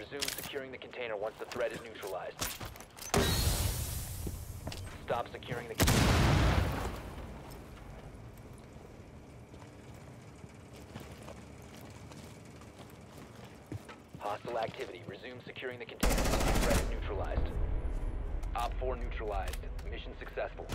Resume securing the container once the threat is neutralized. Stop securing the container. Hostile activity. Resume securing the container once the threat is neutralized. Op 4 neutralized. Mission successful.